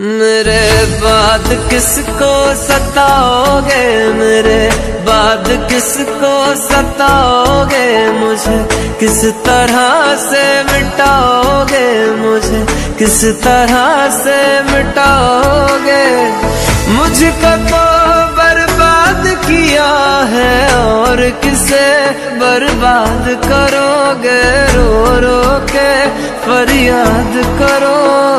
मेरे बाद किसको सताओगे? मेरे बाद किसको सताओगे मुझे? किस तरह से मिटाओगे मुझे? किस तरह से मिटाओगे? मुझको तो बर्बाद किया है और किसे बर्बाद करोगे? रो रो के फरियाद करोगे?